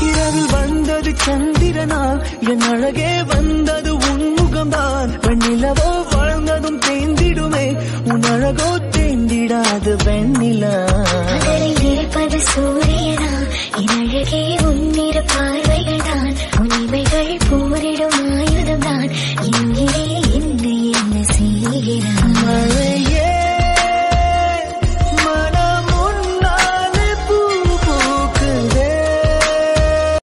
இரவில் வந்தது சந்திரனால். என் அழகே வந்தது உன்முகம்தான் வெண்ணிலவோ வாழ்ந்ததும் தேந்திடுமே. உன் அழகோ தேந்திடாது வெண்ணிலா இருப்பது சூரியனா? என் அழகே உன்னிரு பார்வைகள்தான். உன் இவைகள் போரிடும் ஆயுதம்தான். என்னை என்ன செய்கிறான்